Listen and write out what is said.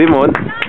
Simone.